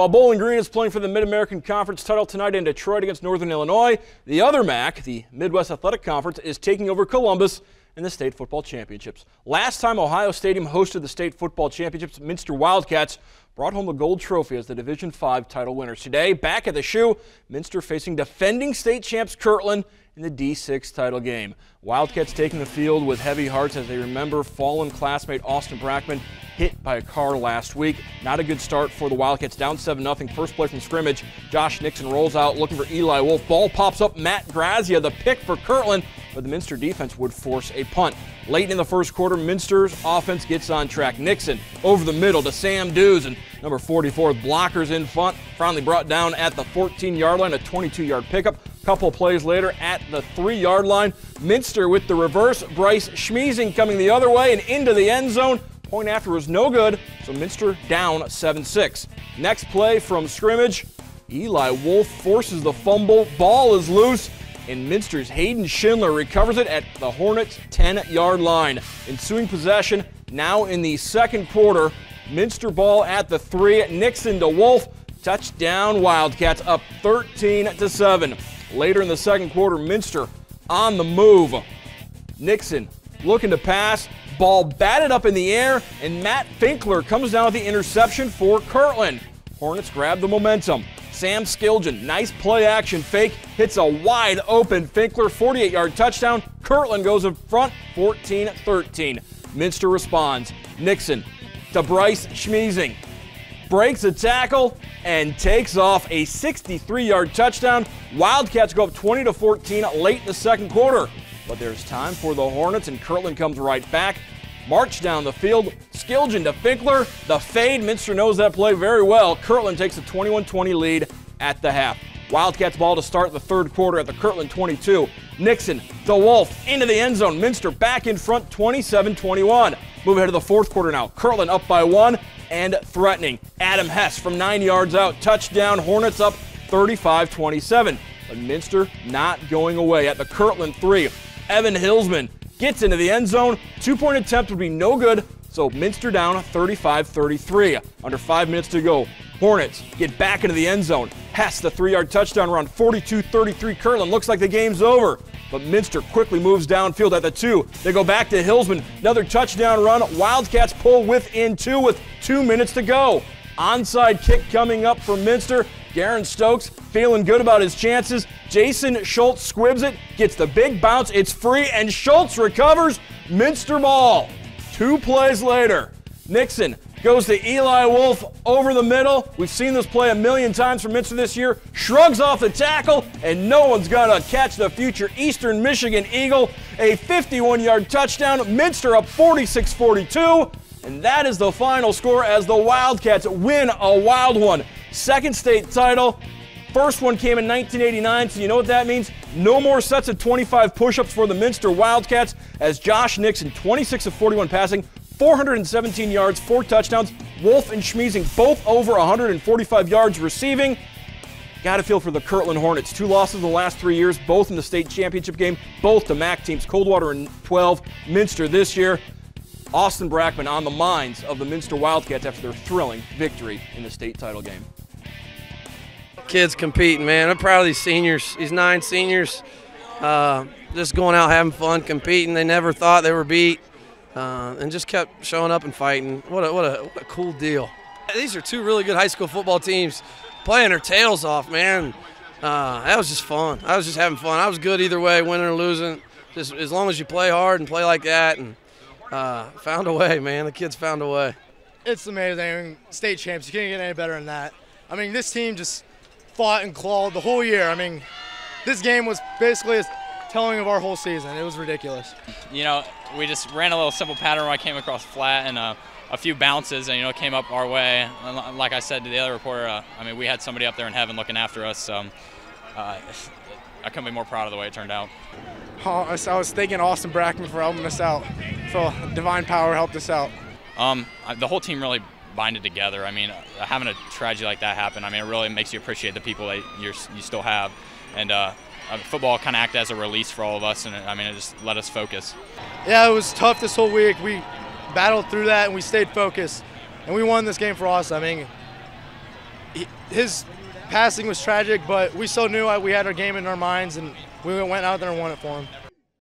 While Bowling Green is playing for the Mid-American Conference title tonight in Detroit against Northern Illinois, the other MAC, the Midwest Athletic Conference, is taking over Columbus in the state football championships. Last time Ohio Stadium hosted the state football championships, Minster Wildcats brought home the gold trophy as the Division V title winners. Today, back at the shoe, Minster facing defending state champs Kirtland in the D6 title game. Wildcats taking the field with heavy hearts as they remember fallen classmate Austin Brackman hit by a car last week. Not a good start for the Wildcats, down 7-0. First play from scrimmage, Josh Nixon rolls out looking for Eli Wolf. Ball pops up, Matt Grazia, the pick for Kirtland, but the Minster defense would force a punt. Late in the first quarter, Minster's offense gets on track. Nixon over the middle to Sam Dews, and number 44 blockers in front, finally brought down at the 14-yard line, a 22-yard pickup. Couple plays later at the three-yard line, Minster with the reverse, Bryce Schmiesing coming the other way and into the end zone. Point after was no good, so Minster down 7-6. Next play from scrimmage, Eli Wolf forces the fumble, ball is loose, and Minster's Hayden Schindler recovers it at the Hornets 10-yard line. Ensuing possession now in the second quarter, Minster ball at the three, Nixon to Wolf, touchdown Wildcats up 13 to 7. Later in the second quarter, Minster on the move. Nixon looking to pass, ball batted up in the air, and Matt Finkler comes down with the interception for Kirtland. Hornets grab the momentum. Sam Skilgen, nice play action fake, hits a wide open Finkler 48 yard touchdown. Kirtland goes in front 14 13. Minster responds. Nixon to Bryce Schmiesing. Breaks a tackle and takes off a 63 yard touchdown. Wildcats go up 20 14 late in the second quarter. But there's time for the Hornets, and Kirtland comes right back. March down the field. Skilgen to Finkler. The fade. Minster knows that play very well. Kirtland takes a 21 20 lead at the half. Wildcats ball to start the third quarter at the Kirtland 22. Nixon to Wolf into the end zone. Minster back in front 27 21. Move ahead to the fourth quarter now. Kirtland up by one and threatening. Adam Hess from nine yards out. Touchdown. Hornets up 35 27. But Minster not going away at the Kirtland 3. Evan Hillsman gets into the end zone. Two point attempt would be no good. So Minster down 35 33. Under five minutes to go. Hornets get back into the end zone. Hess, the three yard touchdown run, 42 33. Kirtland looks like the game's over. But Minster quickly moves downfield at the two. They go back to Hillsman. Another touchdown run. Wildcats pull within two with two minutes to go. Onside kick coming up for Minster. Garen Stokes feeling good about his chances. Jason Schultz squibs it, gets the big bounce. It's free, and Schultz recovers. Minster ball. Two plays later, Nixon goes to Eli Wolf over the middle. We've seen this play a million times from Minster this year. Shrugs off the tackle, and no one's going to catch the future Eastern Michigan Eagle. A 51 yard touchdown. Minster up 46 42. And that is the final score as the Wildcats win a wild one. Second state title. First one came in 1989, so you know what that means? No more sets of 25 push ups for the Minster Wildcats as Josh Nixon, 26 of 41 passing, 417 yards, four touchdowns. Wolf and Schmiesing both over 145 yards receiving. Got to feel for the Kirtland Hornets. Two losses in the last three years, both in the state championship game, both to MAC teams. Coldwater in 12, Minster this year. Austin Brackman on the minds of the Minster Wildcats after their thrilling victory in the state title game. Kids competing, man. I'm proud of these seniors, these nine seniors. Uh, just going out having fun, competing. They never thought they were beat uh, and just kept showing up and fighting. What a, what, a, what a cool deal. These are two really good high school football teams playing their tails off, man. Uh, that was just fun. I was just having fun. I was good either way, winning or losing. Just as long as you play hard and play like that, and uh, found a way, man. The kids found a way. It's amazing. State champs. You can't get any better than that. I mean, this team just fought and clawed the whole year. I mean, this game was basically a telling of our whole season. It was ridiculous. You know, we just ran a little simple pattern where I came across flat and uh, a few bounces, and you know, came up our way. And like I said to the other reporter, uh, I mean, we had somebody up there in heaven looking after us. So, uh, I couldn't be more proud of the way it turned out. Oh, I was thanking Austin Brackman for helping us out. So divine power helped us out. Um, the whole team really binded together. I mean, having a tragedy like that happen, I mean, it really makes you appreciate the people that you you still have, and uh, football kind of acted as a release for all of us, and I mean, it just let us focus. Yeah, it was tough this whole week. We battled through that and we stayed focused, and we won this game for us. I mean, his passing was tragic, but we still knew we had our game in our minds, and we went out there and won it for him.